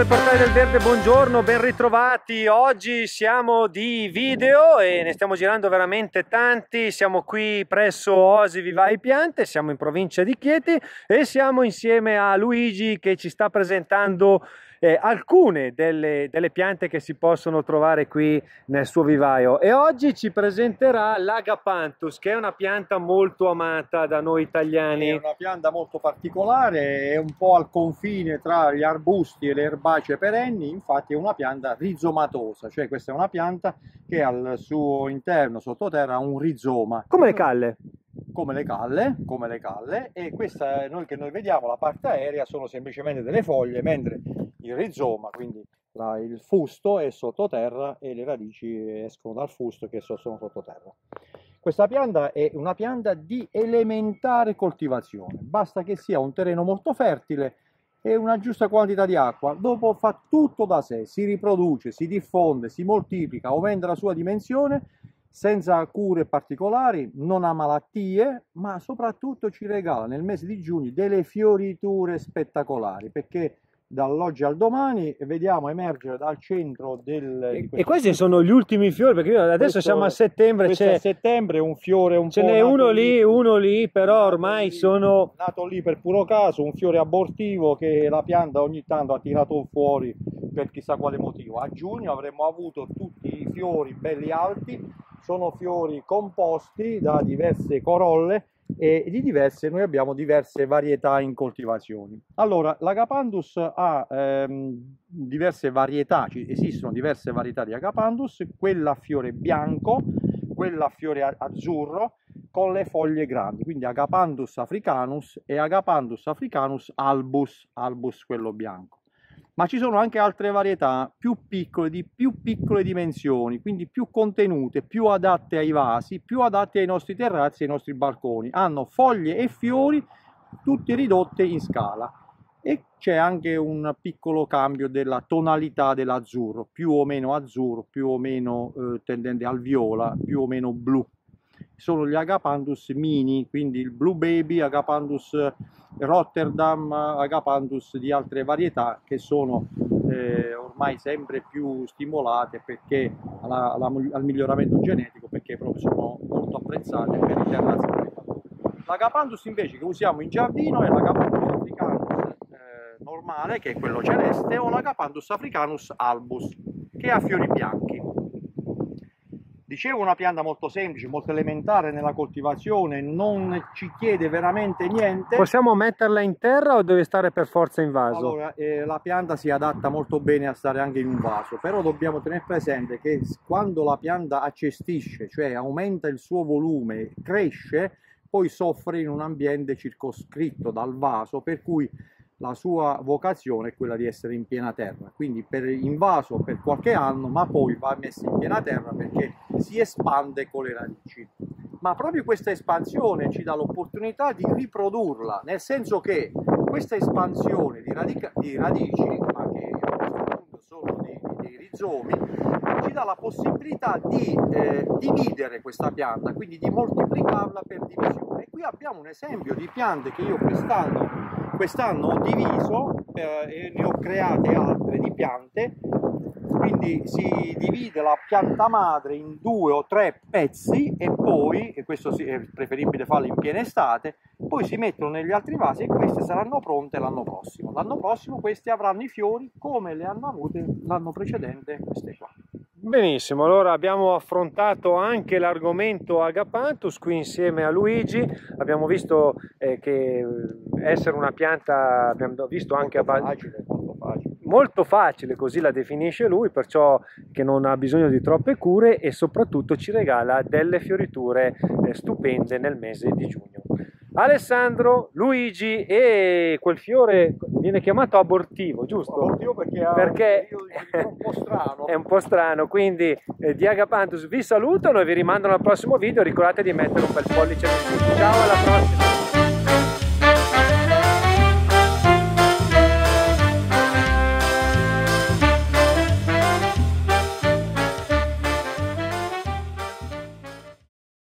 del Portale del Verde, buongiorno, ben ritrovati. Oggi siamo di video e ne stiamo girando veramente tanti. Siamo qui presso Osi Vivai Piante, siamo in provincia di Chieti e siamo insieme a Luigi che ci sta presentando eh, alcune delle, delle, piante che si possono trovare qui nel suo vivaio e oggi ci presenterà l'Agapanthus che è una pianta molto amata da noi italiani. È una pianta molto particolare, è un po' al confine tra gli arbusti e le erbacee perenni, infatti è una pianta rizomatosa, cioè questa è una pianta che al suo interno sottoterra ha un rizoma. Come le calle? come le calle, come le calle e questa noi che noi vediamo la parte aerea sono semplicemente delle foglie mentre il rizoma quindi la, il fusto è sottoterra e le radici escono dal fusto che sono sottoterra. Questa pianta è una pianta di elementare coltivazione. Basta che sia un terreno molto fertile e una giusta quantità di acqua. Dopo fa tutto da sé si riproduce si diffonde si moltiplica aumenta la sua dimensione senza cure particolari, non ha malattie, ma soprattutto ci regala nel mese di giugno delle fioriture spettacolari, perché dall'oggi al domani vediamo emergere dal centro del... E, e questi sono gli ultimi fiori, perché adesso questo, siamo a settembre, c'è... settembre un fiore un Ce n'è uno lì, uno lì, però ormai lì, sono... Nato lì per puro caso, un fiore abortivo che la pianta ogni tanto ha tirato fuori per chissà quale motivo. A giugno avremmo avuto tutti i fiori belli alti, sono fiori composti da diverse corolle e di diverse noi abbiamo diverse varietà in coltivazioni. Allora, l'Agapandus ha ehm, diverse varietà, esistono diverse varietà di Agapandus, quella a fiore bianco, quella a fiore azzurro, con le foglie grandi, quindi Agapandus africanus e Agapandus africanus albus, albus quello bianco ma ci sono anche altre varietà più piccole, di più piccole dimensioni, quindi più contenute, più adatte ai vasi, più adatte ai nostri terrazzi e ai nostri balconi. Hanno foglie e fiori tutte ridotte in scala e c'è anche un piccolo cambio della tonalità dell'azzurro, più o meno azzurro, più o meno eh, tendente al viola, più o meno blu sono gli Agapandus mini, quindi il Blue Baby, Agapandus Rotterdam, Agapandus di altre varietà che sono eh, ormai sempre più stimolate perché alla, alla, al miglioramento genetico perché proprio sono molto apprezzate per i terrazzi L'Agapandus invece che usiamo in giardino è l'Agapandus africanus eh, normale che è quello celeste o l'Agapandus africanus albus che ha fiori bianchi Dicevo una pianta molto semplice, molto elementare nella coltivazione, non ci chiede veramente niente. Possiamo metterla in terra o deve stare per forza in vaso? Allora, eh, la pianta si adatta molto bene a stare anche in un vaso, però dobbiamo tenere presente che quando la pianta accestisce, cioè aumenta il suo volume, cresce, poi soffre in un ambiente circoscritto dal vaso, per cui la sua vocazione è quella di essere in piena terra, quindi per invaso per qualche anno, ma poi va messo in piena terra perché si espande con le radici. Ma proprio questa espansione ci dà l'opportunità di riprodurla, nel senso che questa espansione di, radica, di radici, ma che a questo punto sono dei, dei rizomi, ci dà la possibilità di eh, dividere questa pianta, quindi di moltiplicarla per divisione. E qui abbiamo un esempio di piante che io quest'anno quest'anno ho diviso eh, e ne ho create altre di piante quindi si divide la pianta madre in due o tre pezzi e poi, e questo è preferibile farlo in piena estate, poi si mettono negli altri vasi e queste saranno pronte l'anno prossimo. L'anno prossimo queste avranno i fiori come le hanno avute l'anno precedente queste qua. Benissimo, allora abbiamo affrontato anche l'argomento Agapanthus qui insieme a Luigi, abbiamo visto eh, che essere una pianta, abbiamo visto anche molto a facile, molto facile. molto facile, così la definisce lui, perciò che non ha bisogno di troppe cure e soprattutto ci regala delle fioriture eh, stupende nel mese di giugno. Alessandro, Luigi e quel fiore viene chiamato abortivo, giusto? Abortivo perché, perché è un po' strano. è un po' strano, quindi eh, di vi salutano e vi rimandano al prossimo video, ricordate di mettere un bel pollice in su. Ciao alla prossima!